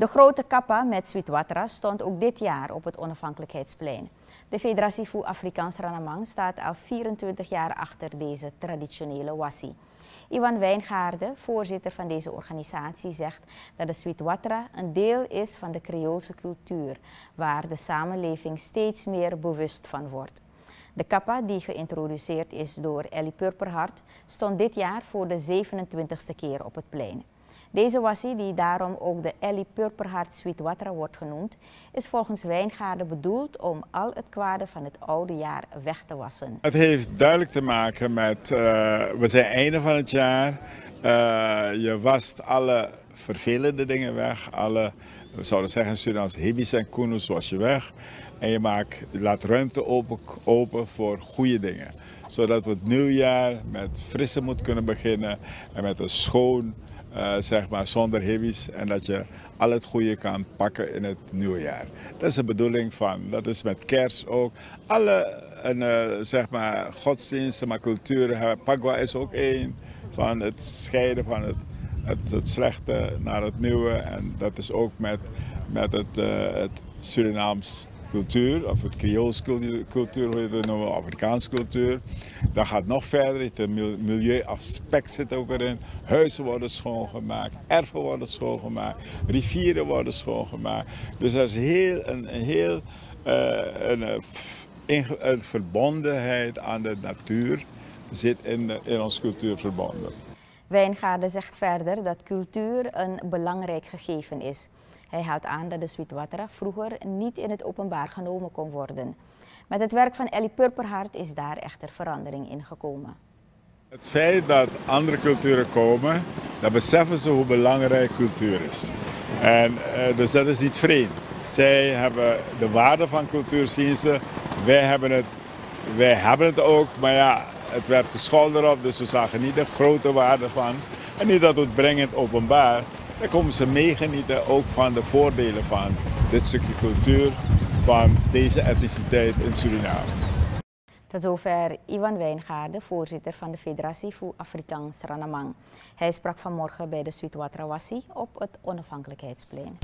De grote kappa met Sweetwatra stond ook dit jaar op het onafhankelijkheidsplein. De Federatie voor Afrikaans Ranamang staat al 24 jaar achter deze traditionele wassie. Ivan Wijngaarden, voorzitter van deze organisatie, zegt dat de Sweetwatra een deel is van de Creoolse cultuur, waar de samenleving steeds meer bewust van wordt. De kappa, die geïntroduceerd is door Ellie Purperhart, stond dit jaar voor de 27e keer op het plein. Deze wassie, die daarom ook de Ellie Purperhart Sweetwater wordt genoemd, is volgens Wijngaarden bedoeld om al het kwade van het oude jaar weg te wassen. Het heeft duidelijk te maken met, uh, we zijn einde van het jaar, uh, je wast alle vervelende dingen weg, alle, we zouden zeggen Surinaams, hibis en koenus was je weg. En je, maakt, laat ruimte open, open voor goede dingen. Zodat we het nieuwjaar met frisse moed kunnen beginnen en met een schoon, uh, zeg maar zonder heavies. En dat je al het goede kan pakken in het nieuwe jaar. Dat is de bedoeling van, dat is met kerst ook. Alle uh, zeg maar, godsdiensten, maar culturen, Pagwa is ook één van het scheiden van het, het, het, slechte naar het nieuwe. En dat is ook met, met het, uh, het Surinaams cultuur, of het Creools cultuur, hoe het noemt, Afrikaanse cultuur. Dat gaat nog verder, het milieuaspect zit ook erin. Huizen worden schoongemaakt, erven worden schoongemaakt, rivieren worden schoongemaakt. Dus dat is heel, een, heel een, een, een, verbondenheid aan de natuur zit in, in onze cultuur verbonden. Wijngaarden zegt verder dat cultuur een belangrijk gegeven is. Hij haalt aan dat de Sweetwater vroeger niet in het openbaar genomen kon worden. Met het werk van Ellie Purperhart is daar echter verandering in gekomen. Het feit dat andere culturen komen, dan beseffen ze hoe belangrijk cultuur is. En, uh, dus dat is niet vreemd. Zij hebben de waarde van cultuur, zien ze. Wij hebben het, wij hebben het ook, maar ja, het werd gescholden erop, dus we zagen niet de grote waarde van. En niet dat we het brengen het openbaar, dan komen ze meegenieten ook van de voordelen van dit stukje cultuur, van deze etniciteit in Suriname. Tot zover Ivan Wijngaarden, voorzitter van de Federatie voor Afrikaans Ranamang. Hij sprak vanmorgen bij de Sweetwater Wassie op het onafhankelijkheidsplein.